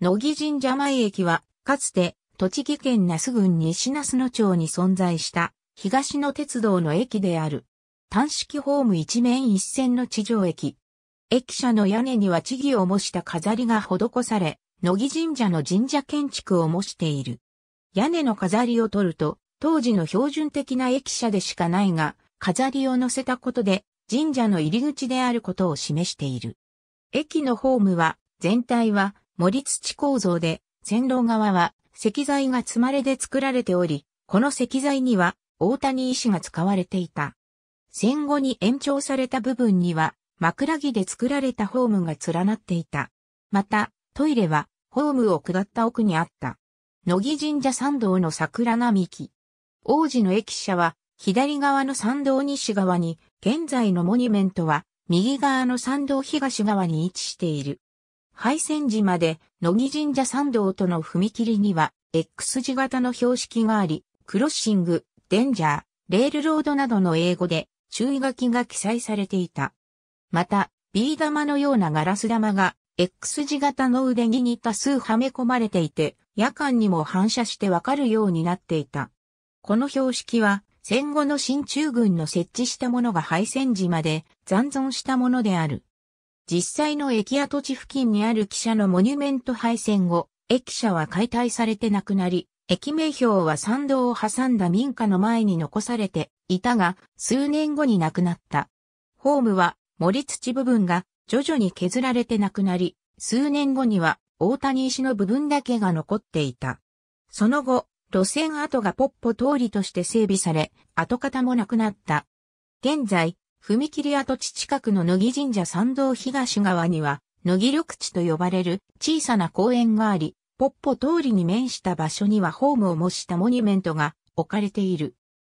乃木神社前駅は、かつて、栃木県那須郡西那須野町に存在した、東の鉄道の駅である。単式ホーム一面一線の地上駅。駅舎の屋根には地義を模した飾りが施され、乃木神社の神社建築を模している。屋根の飾りを取ると、当時の標準的な駅舎でしかないが、飾りを乗せたことで、神社の入り口であることを示している。駅のホームは、全体は森土構造で、線路側は石材が積まれで作られており、この石材には大谷石が使われていた。戦後に延長された部分には枕木で作られたホームが連なっていた。また、トイレはホームを下った奥にあった。乃木神社参道の桜並木。王子の駅舎は左側の参道西側に、現在のモニュメントは右側の参道東側に位置している。廃線時まで乃木神社参道との踏切には X 字型の標識があり、クロッシング、デンジャー、レールロードなどの英語で注意書きが記載されていた。また、ビー玉のようなガラス玉が X 字型の腕木に多数はめ込まれていて、夜間にも反射してわかるようになっていた。この標識は戦後の新中軍の設置したものが廃線時まで残存したものである。実際の駅跡地付近にある汽車のモニュメント廃線後、駅舎は解体されてなくなり、駅名標は参道を挟んだ民家の前に残されていたが、数年後に亡くなった。ホームは森土部分が徐々に削られてなくなり、数年後には大谷石の部分だけが残っていた。その後、路線跡がポッポ通りとして整備され、跡形もなくなった。現在、踏切跡地近くの乃木神社参道東側には、乃木緑地と呼ばれる小さな公園があり、ポッポ通りに面した場所にはホームを模したモニュメントが置かれている。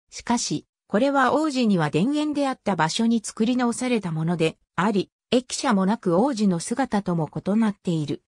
しかし、これは王子には田園であった場所に作り直されたものであり、駅舎もなく王子の姿とも異なっている。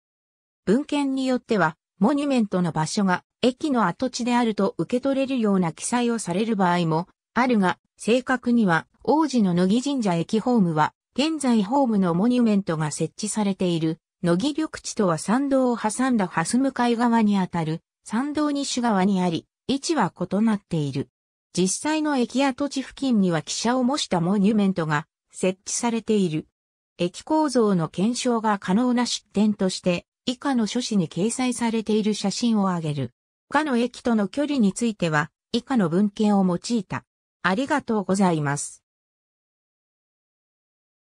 文献によっては、モニュメントの場所が駅の跡地であると受け取れるような記載をされる場合もあるが、正確には王子の乃木神社駅ホームは、現在ホームのモニュメントが設置されている、乃木緑地とは参道を挟んだ蓮向かい側にあたる、参道西側にあり、位置は異なっている。実際の駅跡地付近には汽車を模したモニュメントが設置されている。駅構造の検証が可能な出展として、以下の書誌に掲載されている写真を挙げる。他の駅との距離については、以下の文献を用いた。ありがとうございます。